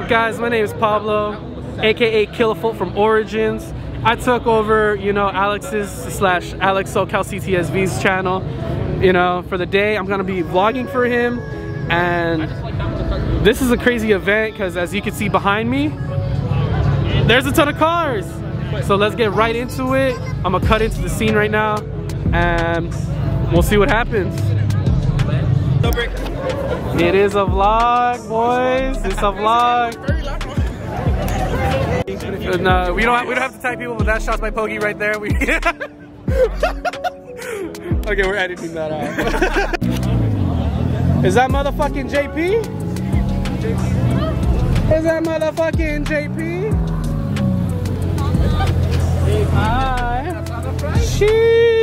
Up guys, my name is Pablo, aka Killafoot from Origins. I took over, you know, Alex's slash Alex SoCal CTSV's channel, you know, for the day. I'm gonna be vlogging for him and this is a crazy event because as you can see behind me, there's a ton of cars. So let's get right into it. I'm gonna cut into the scene right now and we'll see what happens. It is a vlog, boys. It's a vlog. No, uh, we don't have, we don't have to tag people, but that shot's by Pogi right there. We okay, we're editing that out. is that motherfucking JP? Is that motherfucking JP? Hi. Sheesh.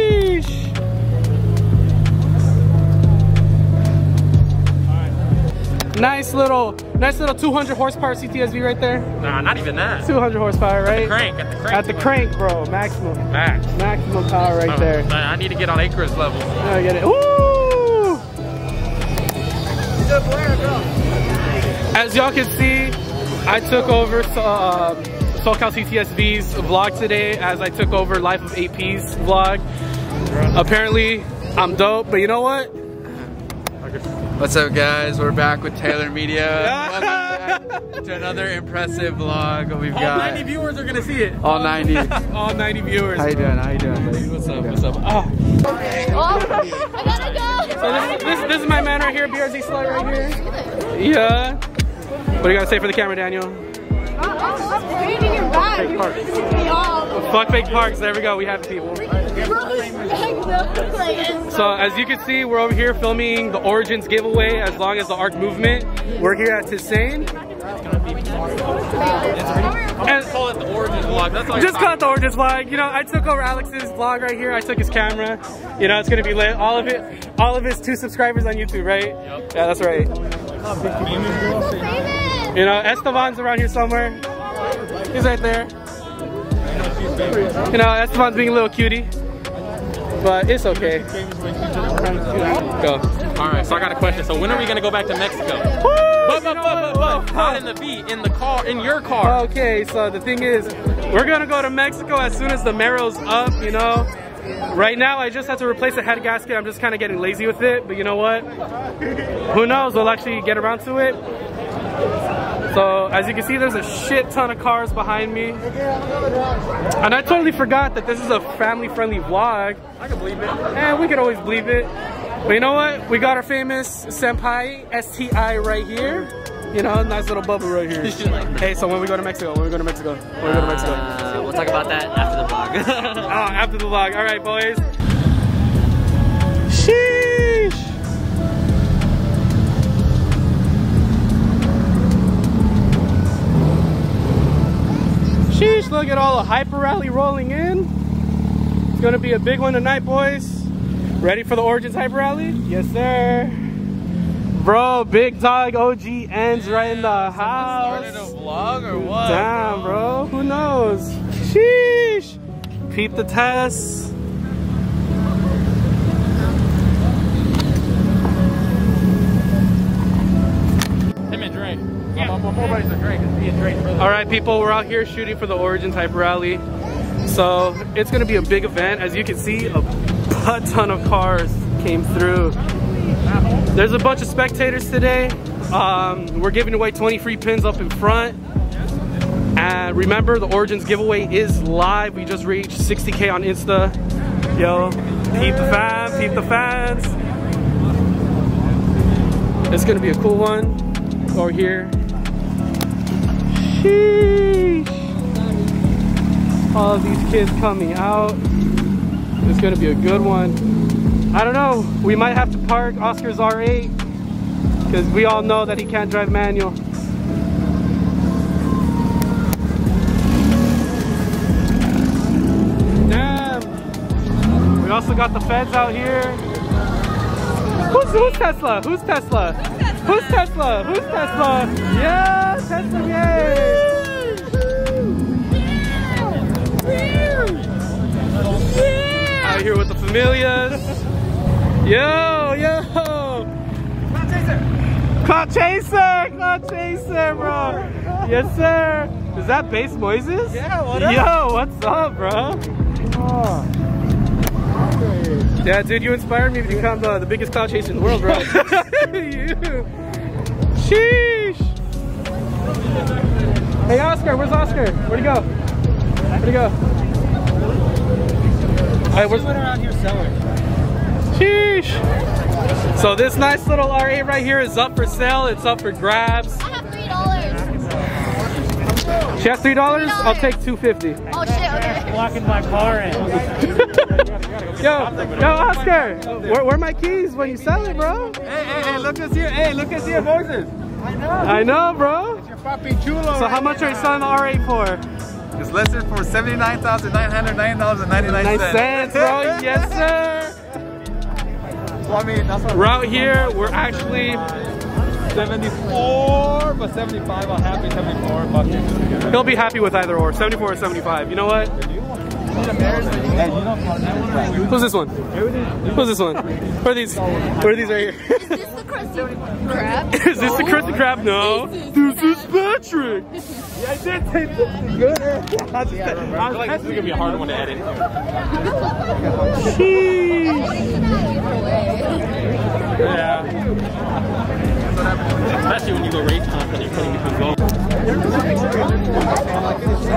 Nice little, nice little 200 horsepower CTSV right there. Nah, not even that. 200 horsepower, right? Crank, at the crank. At the crank, bro. Maximum. Max. Maximum power right Uh, there. I need to get on Acres level. I get it. Woo! As y'all can see, I took over uh, SoCal CTSV's vlog today as I took over Life of AP's vlog. Apparently, I'm dope, but you know what? What's up guys? We're back with Taylor Media. To another impressive vlog. We've All got 90 viewers are gonna see it. all 90. All 90 viewers. How you doing? How you doing, buddy? What's up? What's up? Oh. Oh, I gotta go. So this, this, this is my man right here, BRZ Slut right here. Yeah. What do you gotta say for the camera, Daniel? Oh, oh, oh, I'm reading your bag. Fake parks. pissing me off. Fuck fake parks. There we go. We have the people. So as you can see, we're over here filming the Origins giveaway as long as the Ark movement. We're here at Tisane. And call it the Origins vlog. That's all Just call it the Origins vlog. You know, I took over Alex's vlog right here. I took his camera. You know, it's gonna be lit. All of it, all of his two subscribers on YouTube, right? Yep. Yeah, that's right. You know, Esteban's around here somewhere. He's right there. You know, Esteban's being a little cutie. But it's okay. Go. All right, so I got a question. So when are we gonna go back to Mexico? But, but, but, but, but, not in the V, in the car, in your car. Okay, so the thing is, we're gonna go to Mexico as soon as the Mero's up, you know. Right now, I just have to replace the head gasket. I'm just kind of getting lazy with it, but you know what? Who knows? We'll actually get around to it. So, as you can see, there's a shit ton of cars behind me. And I totally forgot that this is a family-friendly vlog. I can believe it. And we can always believe it. But you know what? We got our famous senpai, STI, right here. You know, nice little bubble right here. hey, so when we go to Mexico, when we go to Mexico, when we go to Mexico. Uh, we'll talk about that after the vlog. Oh, after the vlog. All right, boys. Look at all the hyper rally rolling in. It's gonna be a big one tonight, boys. Ready for the Origins hyper rally? Yes, sir. Bro, big dog OG ends right in the house. Started a vlog or what? Damn, bro. Who knows? Sheesh. Peep the test. All right, people, we're out here shooting for the Origins Hyper Rally. So it's gonna be a big event. As you can see, a ton of cars came through. There's a bunch of spectators today. Um, we're giving away 20 free pins up in front. And remember, the Origins giveaway is live. We just reached 60K on Insta. Yo, peep the fans, peep the fans. It's gonna be a cool one over here. Sheesh. All of these kids coming out. It's gonna be a good one. I don't know, we might have to park Oscar's R8 because we all know that he can't drive manual. Damn. We also got the feds out here. Who's, who's Tesla? Who's Tesla? Who's Tesla? Who's Tesla? Yeah, Tesla, yay! Out here with the familias. Yo, yo! Cloud Chaser! Cloud Chaser, Cloud chaser, bro! Yes, sir! Is that bass Moises? Yeah, what Yo, what's up, bro? Yeah, dude, you inspired me to become uh, the biggest cloud chaser in the world, bro. you. Sheesh! Hey, Oscar, where's Oscar? Where'd he go? Where'd he go? Hey, where's around here selling. Sheesh! So this nice little R8 right here is up for sale. It's up for grabs. I have three dollars. She has three dollars. I'll take two fifty. Oh shit, okay. Walking my car in. Yo, yo, Oscar, where, where are my keys when you sell it, bro? Hey, hey, hey, look us here. Hey, look us here, Moses. I know, I know, bro. It's your Papi chulo. So how much are you selling the R8 for? It's listed for $79,909.99. Nine cents, bro. Yes, sir. Well, I mean, that's what We're out here. We're actually 74, but 75, I'm happy 74 bucks. He'll be happy with either or, 74 or 75. You know what? Who's this one? Who's this one? Who are these? Who are these right here? Is this the Krusty Krab? Is this the Krusty Krab? No. This is Patrick. yeah, I did take something good. I feel like this is gonna be a hard one to edit. Yeah. Especially when you go race comp and you're putting between goals.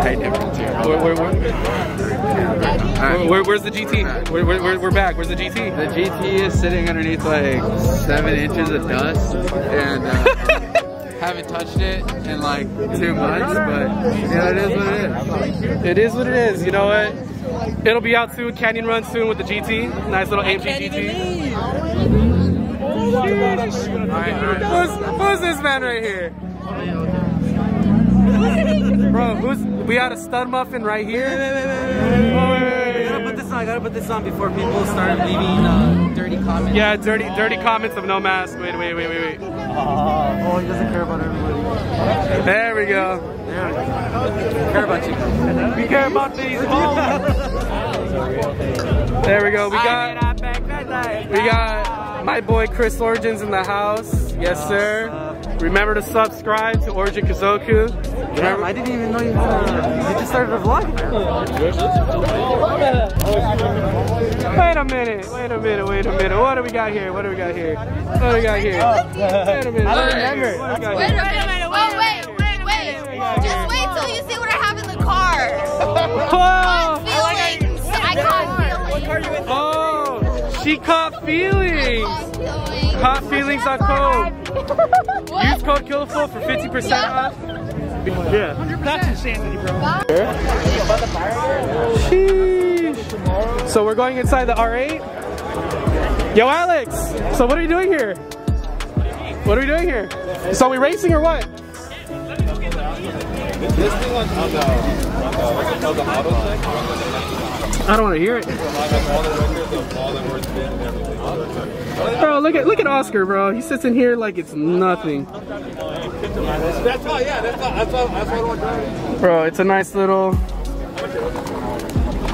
Where, where, where, where, where- where's the GT? Where, where, where, we're back. Where's the GT? The GT is sitting underneath like seven inches of dust and uh, haven't touched it in like two months, but yeah, it is what it is. It is what it is. You know what? It'll be out soon. Canyon Run soon with the GT. Nice little AMG GT. Who's, who's this man right here? Bro, who's we got a stud muffin right here. Oh, wait, wait, wait, I gotta put this on. I gotta put this on before people start leaving uh, dirty comments. Yeah, dirty, dirty comments of no mask. Wait, wait, wait, wait, wait. Oh, he doesn't care about everybody. There we go. We Care about you. We care about these There we go. We got we got my boy Chris Origins in the house. Yes, sir. Remember to subscribe to Origin Kazoku. Damn, I didn't even know you had a, you just started a vlog. Wait a minute. Wait a minute. Wait a minute. What do we got here? What do we got here? What do we got here? Wait a minute. I don't remember. What do we got Wait a minute. Oh wait, wait, wait. Just wait till you see what I have in the car. Oh, Feelings. I caught feelings. oh, she caught feelings. Caught feelings. On code. Use code KILLFUL for 50% off. Yeah. That's insanity, bro. Sheesh. So we're going inside the R8. Yo, Alex. So what are you doing here? What are we doing here? So are we racing or what? I don't want to hear it. Bro, look at look at Oscar, bro. He sits in here like it's nothing. That's why, yeah, that's why, that's why, that's why I want to Bro, it's a nice little.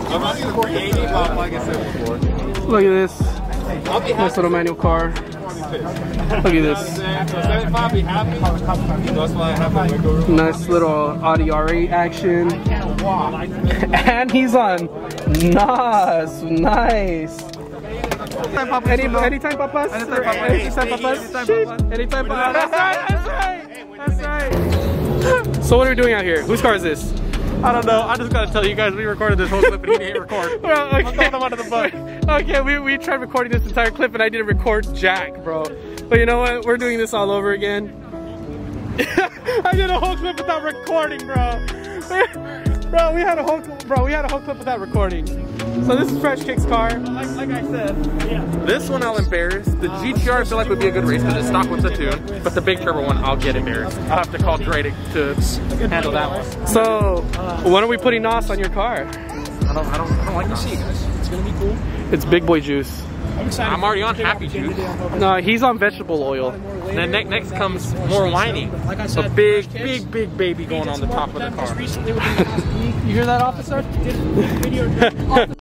I'm not even 480, but like I said before. Look at this. Nice little manual car. Look at this. So 75 be happy. That's why I have my wiggle room. Nice little Audi R8 action. And he's on NOS. Nice. Anytime papas? Anytime papas. Anytime papas? Anytime papas. Anytime papas. That's right, that's right. That's right. So what are we doing out here? Whose car is this? I don't know. I just gotta tell you guys, we recorded this whole clip and he didn't record. Well, okay. I'm throwing him under the bus. Okay, we, we tried recording this entire clip and I didn't record Jack, bro. But you know what? We're doing this all over again. I did a whole clip without recording, bro. bro, we had a whole bro, we had a whole clip without recording. So this is Fresh Kick's car. Like, like I said, this one I'll embarrass. The uh, GTR I feel like would be a good race because it's stock with the tune. But the big turbo one, I'll get embarrassed. I'll have to call Dre to, to handle that one. So when are we putting NOS on your car? I don't, I don't, I don't like to see you guys. It's gonna be cool. It's big boy juice. I'm I'm already on happy juice. No, he's on vegetable oil. And then next, next comes more whining. Like I said, A big, big, big baby going on the top of the car. You hear that, officer?